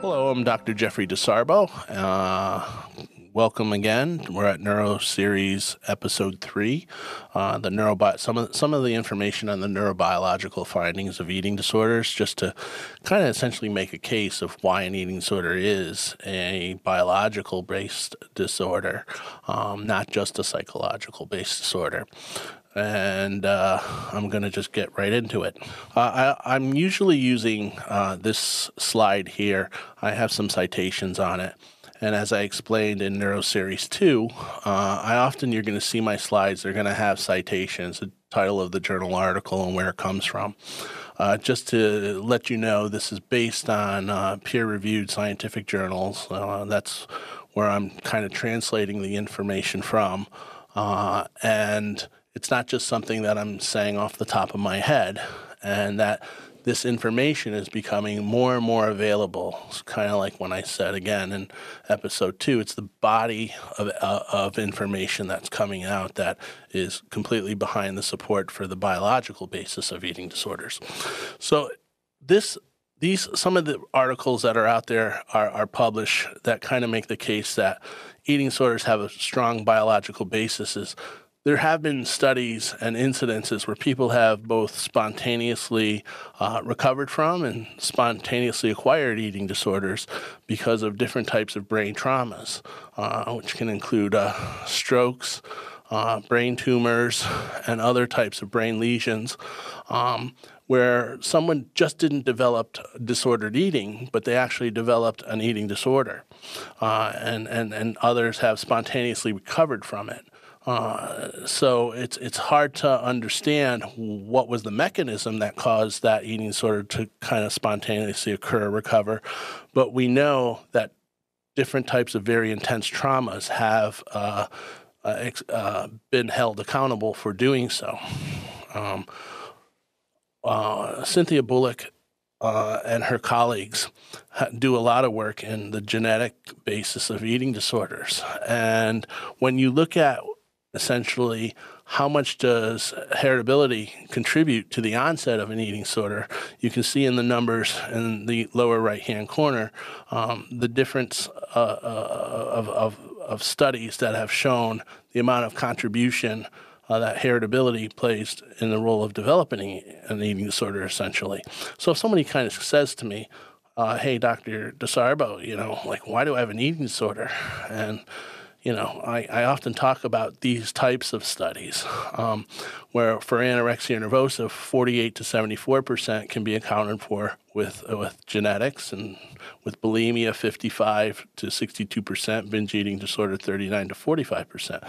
Hello, I'm Dr. Jeffrey DeSarbo. Uh, welcome again. We're at Neuro Series Episode Three. Uh, the neurobi- some of some of the information on the neurobiological findings of eating disorders, just to kind of essentially make a case of why an eating disorder is a biological based disorder, um, not just a psychological based disorder and uh, I'm going to just get right into it. Uh, I, am usually using uh, this slide here. I have some citations on it. And as I explained in Neuro Series 2, uh, I often, you're going to see my slides, they're going to have citations, the title of the journal article, and where it comes from. Uh, just to let you know, this is based on uh, peer reviewed scientific journals. that's where I'm kind of translating the information from. and it's not just something that I'm saying off the top of my head, and that this information is becoming more and more available. It's kind of like when I said again in episode two, it's the body of, uh, of information that's coming out that is completely behind the support for the biological basis of eating disorders. So, this these some of the articles that are out there are, are published that kind of make the case that eating disorders have a strong biological basis is there have been studies and incidences where people have both spontaneously uh, recovered from and spontaneously acquired eating disorders because of different types of brain traumas, uh, which can include uh, strokes, uh, brain tumors, and other types of brain lesions. Um, where someone just didn't develop disordered eating, but they actually developed an eating disorder, uh, and, and, and others have spontaneously recovered from it. Uh, so it's it's hard to understand what was the mechanism that caused that eating disorder to kind of spontaneously occur, or recover, but we know that different types of very intense traumas have uh, uh, uh been held accountable for doing so. Um, uh, Cynthia Bulik uh, and her colleagues do a lot of work in the genetic basis of eating disorders. And when you look at essentially how much does heritability contribute to the onset of an eating disorder? You can see in the numbers in the lower right hand corner um, the difference uh, uh, of, of, of, studies that have shown the amount of contribution uh, that heritability plays in the role of developing an eating disorder essentially. So if somebody kind of says to me uh, hey dr desarbo you know like why do i have an eating disorder? and you know, I, I often talk about these types of studies um, where for anorexia nervosa, 48 to 74 percent can be accounted for with with genetics, and with bulimia, 55 to 62 percent, binge eating disorder, 39 to 45 percent,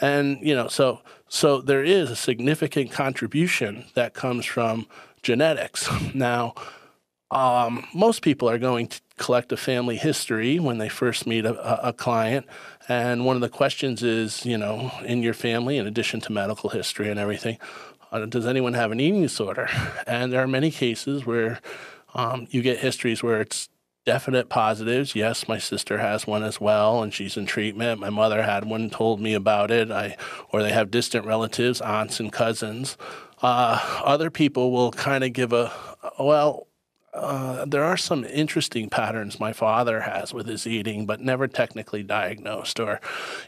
and you know, so so there is a significant contribution that comes from genetics. Now, um, most people are going to collect a family history when they first meet a, a, client. And one of the questions is, you know, in your family, in addition to medical history and everything, uh, does anyone have an eating disorder? And there are many cases where um, you get histories where it's definite positives. Yes, my sister has one as well, and she's in treatment. My mother had one, told me about it. I, or they have distant relatives, aunts and cousins. Uh, other people will kind of give a, well, uh, there are some interesting patterns my father has with his eating, but never technically diagnosed. Or,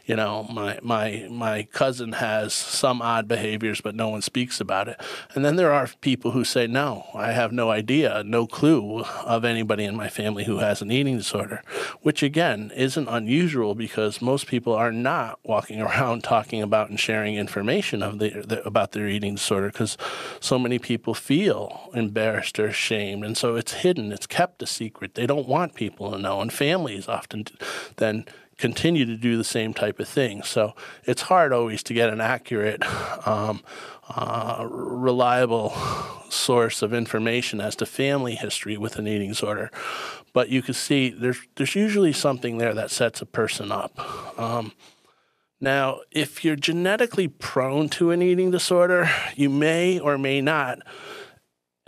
you know, my my my cousin has some odd behaviors, but no one speaks about it. And then there are people who say, "No, I have no idea, no clue of anybody in my family who has an eating disorder," which again isn't unusual because most people are not walking around talking about and sharing information of the, the about their eating disorder because so many people feel embarrassed or ashamed, and so it's hidden, it's kept a secret. They don't want people to know, and families often then continue to do the same type of thing. So it's hard always to get an accurate, um, uh, reliable source of information as to family history with an eating disorder. But you can see there's there's usually something there that sets a person up. Um, now, if you're genetically prone to an eating disorder, you may or may not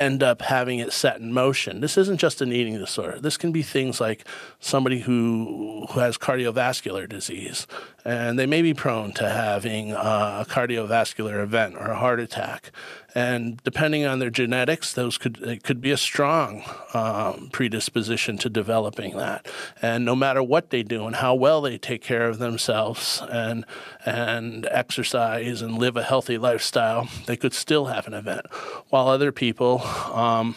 end up having it set in motion. This isn't just an eating disorder. This can be things like somebody who, who has cardiovascular disease, and they may be prone to having a cardiovascular event or a heart attack. And depending on their genetics, those could it could be a strong um, predisposition to developing that. And no matter what they do and how well they take care of themselves and and exercise and live a healthy lifestyle, they could still have an event. While other people um,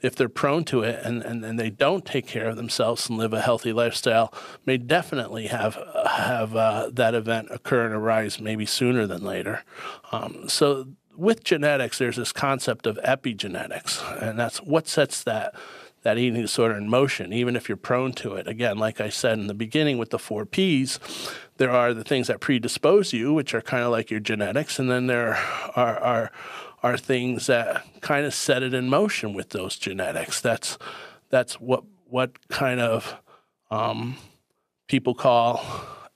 if they're prone to it and, and, and they don't take care of themselves and live a healthy lifestyle, may definitely have have uh, that event occur and arise maybe sooner than later. Um, so with genetics, there's this concept of epigenetics, and that's what sets that that eating disorder in motion, even if you're prone to it. Again, like I said in the beginning with the four P's, there are the things that predispose you, which are kind of like your genetics, and then there are, are are things that kind of set it in motion with those genetics. That's that's what what kind of um, people call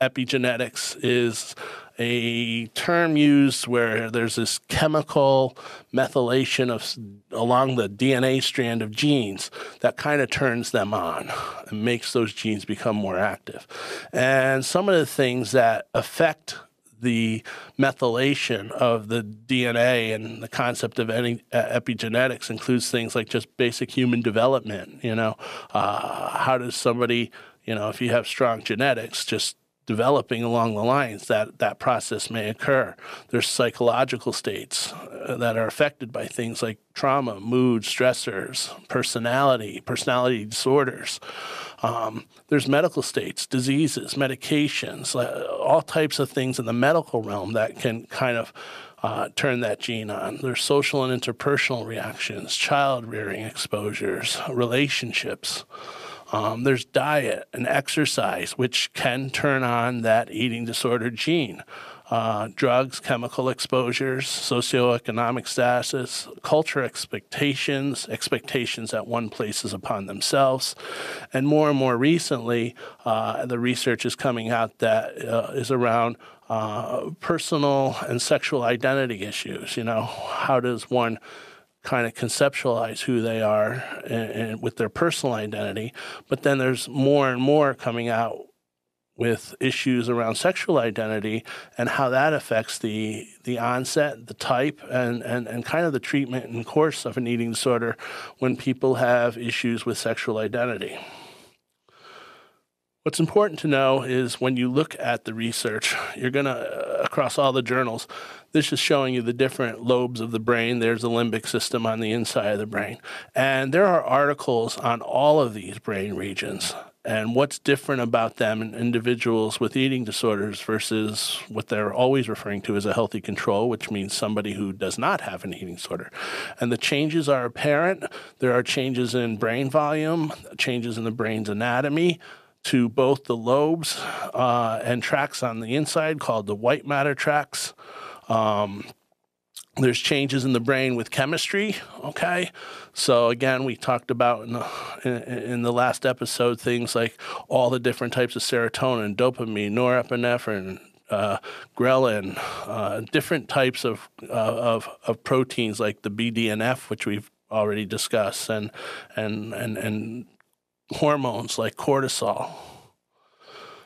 epigenetics is a term used where there's this chemical methylation of along the DNA strand of genes that kind of turns them on and makes those genes become more active. And some of the things that affect the methylation of the DNA and the concept of any epigenetics includes things like just basic human development. You know, uh, how does somebody, you know, if you have strong genetics, just developing along the lines that that process may occur. There's psychological states uh, that are affected by things like trauma, mood, stressors, personality, personality disorders. Um, there's medical states, diseases, medications, uh, all types of things in the medical realm that can kind of uh, turn that gene on. There's social and interpersonal reactions, child rearing exposures, relationships. Um, there's diet and exercise, which can turn on that eating disorder gene. Uh, drugs, chemical exposures, socioeconomic status, culture expectations, expectations that one places upon themselves. And more and more recently, uh, the research is coming out that uh, is around uh, personal and sexual identity issues. You know, how does one kind of conceptualize who they are and, and with their personal identity. But then there's more and more coming out with issues around sexual identity and how that affects the the onset, the type, and, and, and kind of the treatment and course of an eating disorder when people have issues with sexual identity. What's important to know is when you look at the research, you're going to, uh, across all the journals, this is showing you the different lobes of the brain. There's the limbic system on the inside of the brain. And there are articles on all of these brain regions and what's different about them in individuals with eating disorders versus what they're always referring to as a healthy control, which means somebody who does not have an eating disorder. And the changes are apparent. There are changes in brain volume, changes in the brain's anatomy, to both the lobes uh, and tracks on the inside called the white matter tracts. Um, there's changes in the brain with chemistry. Okay, so again, we talked about in the, in, in the last episode things like all the different types of serotonin, dopamine, norepinephrine, uh, ghrelin, uh, different types of, uh, of of proteins like the BDNF, which we've already discussed, and and and and hormones like cortisol.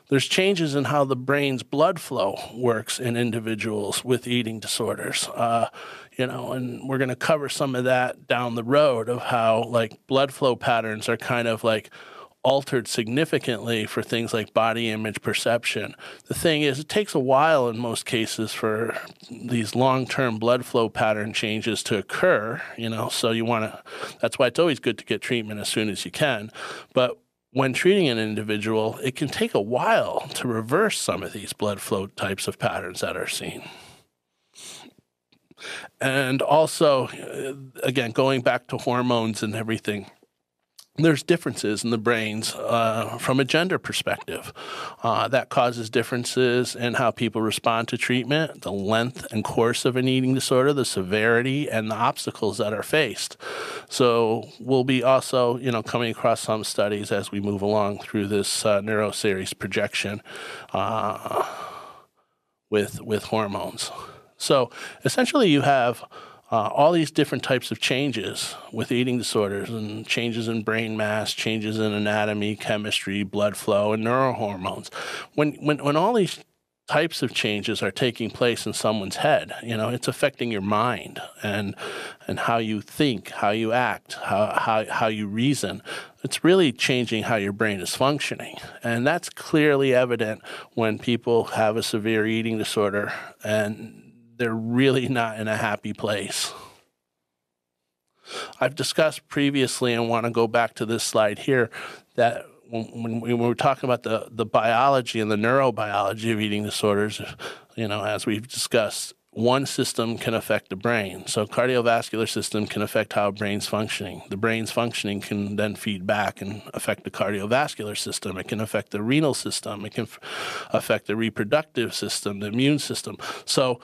There's changes in how the brain's blood flow works in individuals with eating disorders. Uh, you know, and we're going to cover some of that down the road of how like blood flow patterns are kind of like altered significantly for things like body image perception. The thing is, it takes a while in most cases for these long term blood flow pattern changes to occur, you know, so you want to, that's why it's always good to get treatment as soon as you can. But when treating an individual, it can take a while to reverse some of these blood flow types of patterns that are seen. And also, again, going back to hormones and everything, there's differences in the brains uh, from a gender perspective. Uh, that causes differences in how people respond to treatment, the length and course of an eating disorder, the severity, and the obstacles that are faced. So we'll be also, you know, coming across some studies as we move along through this uh, neuro series projection uh, with with hormones. So essentially, you have uh, all these different types of changes with eating disorders and changes in brain mass, changes in anatomy, chemistry, blood flow, and neurohormones. When, when, when all these types of changes are taking place in someone's head. You know, it's affecting your mind and and how you think, how you act, how how, how you reason. It's really changing how your brain is functioning. And that's clearly evident when people have a severe eating disorder and they're really not in a happy place. I've discussed previously and want to go back to this slide here that when, we were talking about the, the biology and the neurobiology of eating disorders, you know, as we've discussed, one system can affect the brain. So cardiovascular system can affect how brain's functioning. The brain's functioning can then feed back and affect the cardiovascular system. It can affect the renal system. It can f- affect the reproductive system, the immune system. So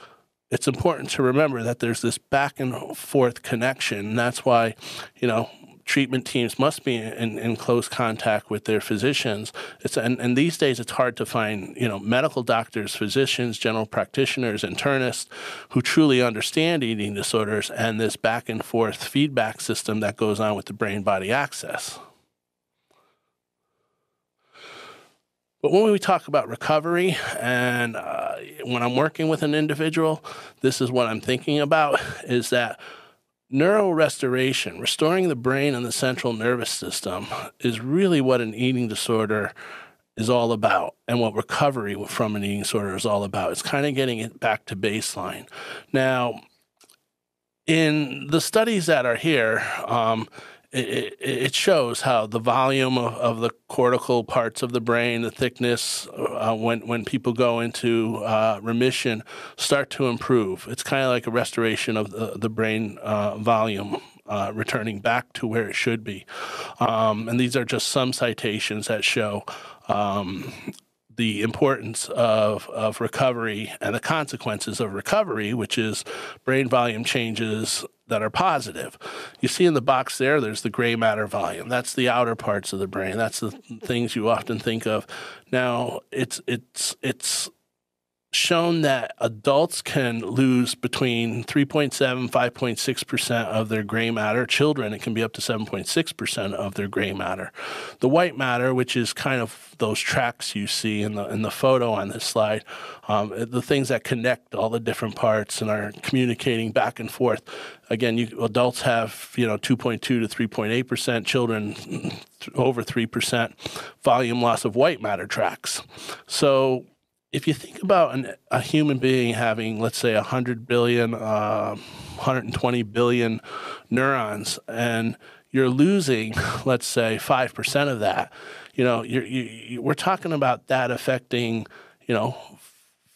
it's important to remember that there's this back and forth connection. That's why, you know, treatment teams must be in, in close contact with their physicians. It's and, and these days it's hard to find you know medical doctors, physicians, general practitioners, internists who truly understand eating disorders and this back and forth feedback system that goes on with the brain body axis. But when we talk about recovery, and uh, when I'm working with an individual, this is what I'm thinking about: is that neurorestoration, restoring the brain and the central nervous system, is really what an eating disorder is all about and what recovery from an eating disorder is all about. It's kind of getting it back to baseline. Now, in the studies that are here, um, it, it, shows how the volume of, of, the cortical parts of the brain, the thickness, uh, when when people go into uh, remission, start to improve. It's kind of like a restoration of the, the brain uh, volume. Uh, returning back to where it should be. Um, and these are just some citations that show um, the importance of, of recovery and the consequences of recovery, which is brain volume changes that are positive. You see in the box there, there's the gray matter volume. That's the outer parts of the brain. That's the things you often think of. Now, it's it's it's shown that adults can lose between 3.7 5.6% of their gray matter. Children it can be up to 7.6% of their gray matter. The white matter which is kind of those tracks you see in the in the photo on this slide um, the things that connect all the different parts and are communicating back and forth. Again you adults have you know 2.2 to 3.8% children over 3% volume loss of white matter tracts. So if you think about an, a human being having, let's say, 100 billion, uh, 120 billion neurons, and you're losing, let's say, 5% of that, you know, you're, you, we're talking about that affecting, you know,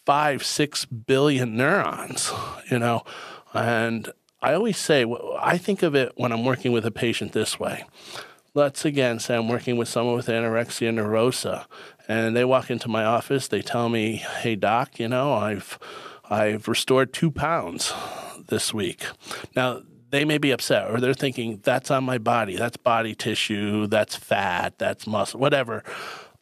five, six billion neurons, you know, and I always say, I think of it when I'm working with a patient this way. Let's again say I'm working with someone with anorexia nervosa, and they walk into my office. They tell me, "Hey, doc, you know, I've I've restored two pounds this week." Now they may be upset, or they're thinking, "That's on my body. That's body tissue. That's fat. That's muscle. Whatever."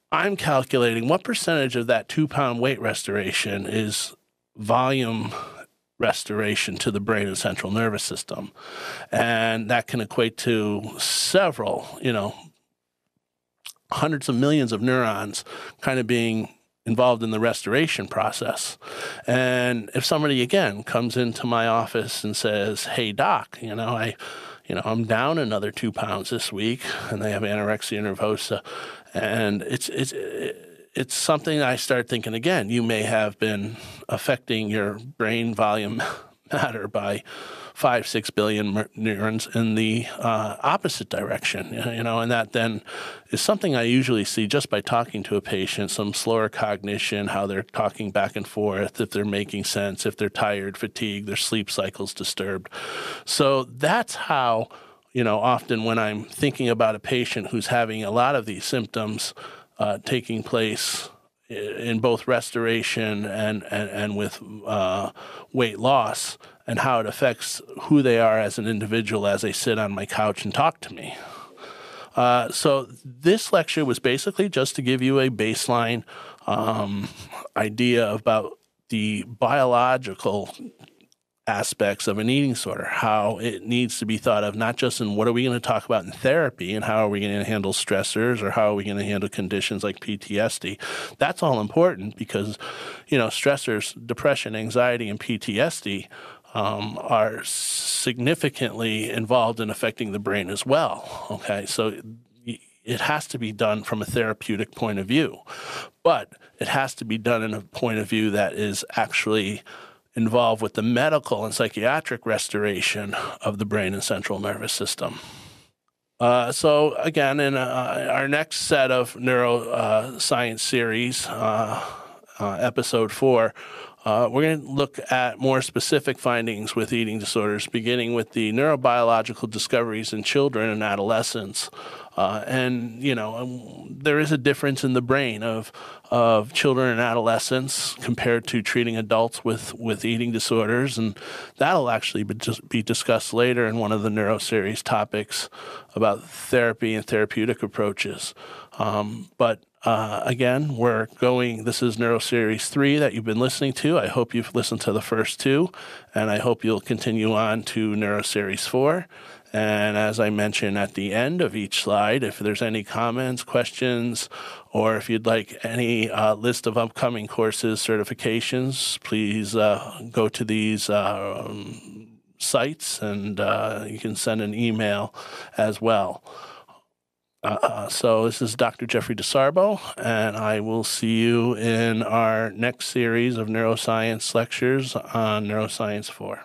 I'm calculating what percentage of that two pound weight restoration is volume restoration to the brain and central nervous system. And that can equate to several, you know, hundreds of millions of neurons kind of being involved in the restoration process. And if somebody again comes into my office and says, "Hey doc, you know, I you know, I'm down another 2 pounds this week and they have anorexia nervosa." And it's it's it's something I start thinking again, you may have been affecting your brain volume matter by five, six billion neurons in the uh, opposite direction. You know, and that then is something I usually see just by talking to a patient. Some slower cognition, how they're talking back and forth, if they're making sense, if they're tired, fatigued, their sleep cycles disturbed. So that's how. You know, often when I'm thinking about a patient who's having a lot of these symptoms uh, taking place in both restoration and, and, and with uh, weight loss and how it affects who they are as an individual as they sit on my couch and talk to me. Uh, so, this lecture was basically just to give you a baseline um, idea about the biological aspects of an eating disorder, how it needs to be thought of, not just in what are we going to talk about in therapy and how are we going to handle stressors or how are we going to handle conditions like PTSD. That's all important because, you know, stressors, depression, anxiety, and PTSD um, are significantly involved in affecting the brain as well. Okay, so it has to be done from a therapeutic point of view, but it has to be done in a point of view that is actually involved with the medical and psychiatric restoration of the brain and central nervous system. Uh, so again, in uh, our next set of neuroscience series, uh, uh, episode four, uh, we're going to look at more specific findings with eating disorders, beginning with the neurobiological discoveries in children and adolescents. Uh, and you know, um, there is a difference in the brain of of children and adolescents compared to treating adults with with eating disorders, and that'll actually be, be discussed later in one of the neuro series topics about therapy and therapeutic approaches. Um, but uh, again, we're going, this is Neuro Series 3 that you've been listening to. I hope you've listened to the first two, and I hope you'll continue on to Neuro Series 4. And as I mentioned at the end of each slide, if there's any comments, questions, or if you'd like any uh, list of upcoming courses, certifications, please uh, go to these um, sites and uh, you can send an email as well. Uh, so this is Dr. Jeffrey DeSarbo, and I will see you in our next series of neuroscience lectures on Neuroscience 4.